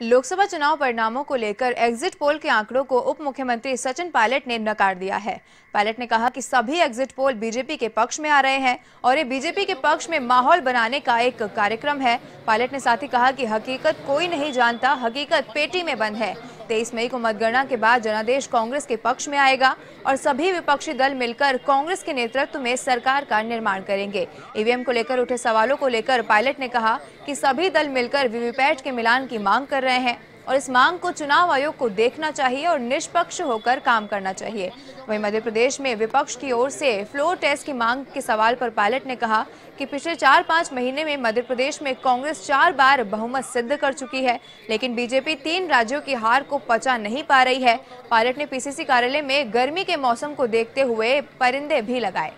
लोकसभा चुनाव परिणामों को लेकर एग्जिट पोल के आंकड़ों को उप मुख्यमंत्री सचिन पायलट ने नकार दिया है। पायलट ने कहा कि सभी एग्जिट पोल बीजेपी के पक्ष में आ रहे हैं और ये बीजेपी के पक्ष में माहौल बनाने का एक कार्यक्रम है। पायलट ने साथ ही कहा कि हकीकत कोई नहीं जानता, हकीकत पेटी में बंद है। तेईस मई को मतगणना के बाद जनादेश कांग्रेस के पक्ष में आएगा और सभी विपक्षी दल मिलकर कांग्रेस के नेतृत्व में सरकार का निर्माण करेंगे। ईवीएम को लेकर उठे सवालों को लेकर पायलट ने कहा कि सभी दल मिलकर वीवीपैट के मिलान की मांग कर रहे हैं। और इस मांग को चुनाव आयोग को देखना चाहिए और निष्पक्ष होकर काम करना चाहिए। वहीं मध्य प्रदेश में विपक्ष की ओर से फ्लोर टेस्ट की मांग के सवाल पर पायलट ने कहा कि पिछले चार पाँच महीने में मध्य प्रदेश में कांग्रेस चार बार बहुमत सिद्ध कर चुकी है, लेकिन बीजेपी तीन राज्यों की हार को पचा नहीं पा रही है। पायलट ने पीसीसी कार्यालय में गर्मी के मौसम को देखते हुए परिंदे भी लगाए।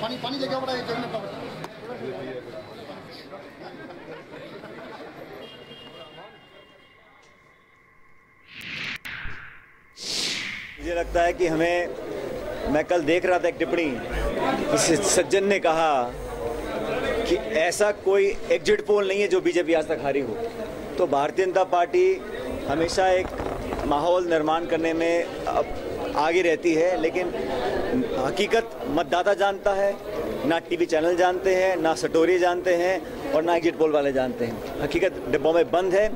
पानी पानी जगह बड़ा है जगह पर मुझे लगता है कि हमें, मैं कल देख रहा था एक टिप्पणी सज्जन ने कहा कि ऐसा कोई एग्जिट पोल नहीं है जो बीजेपी आज तक हारी हो। तो भारतीय जनता पार्टी हमेशा एक माहौल निर्माण करने में आगे रहती है, लेकिन हकीकत मतदाता जानता है, ना टीवी चैनल जानते हैं, ना सटोरी जानते हैं और ना एग्जिट पोल वाले जानते हैं। हकीकत डिब्बों में बंद है।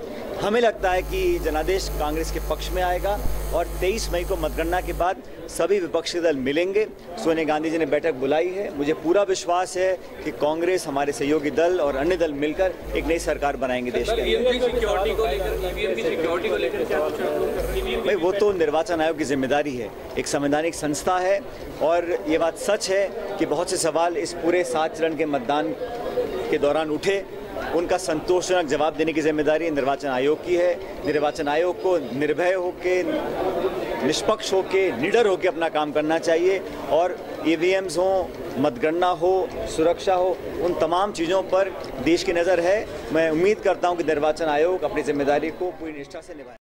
हमें लगता है कि जनादेश कांग्रेस के पक्ष में आएगा और 23 मई को मतगणना के बाद सभी विपक्षी दल मिलेंगे। सोनिया गांधी जी ने बैठक बुलाई है। मुझे पूरा विश्वास है कि कांग्रेस हमारे सहयोगी दल और अन्य दल मिलकर एक नई सरकार बनाएँगे देश के भाई वो तो निर्वाचन आयोग की ज़िम्मेदारी है। एक संवैधानिक संस्था है और ये बात सच है कि बहुत से सवाल इस पूरे सात चरण के मतदान के दौरान उठे। उनका संतोषजनक जवाब देने की ज़िम्मेदारी निर्वाचन आयोग की है। निर्वाचन आयोग को निर्भय होकर निष्पक्ष होकर निडर होकर अपना काम करना चाहिए और ईवीएम्स हो, मतगणना हो, सुरक्षा हो, उन तमाम चीज़ों पर देश की नज़र है। मैं उम्मीद करता हूँ कि निर्वाचन आयोग अपनी ज़िम्मेदारी को पूरी निष्ठा से निभाए